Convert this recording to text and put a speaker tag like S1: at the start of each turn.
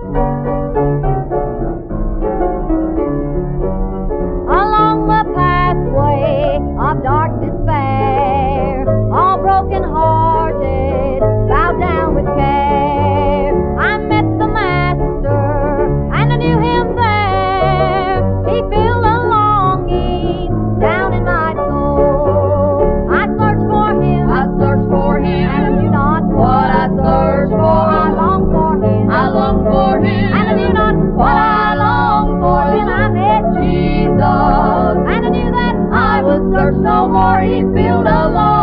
S1: Bye.
S2: no more he'd alone. a.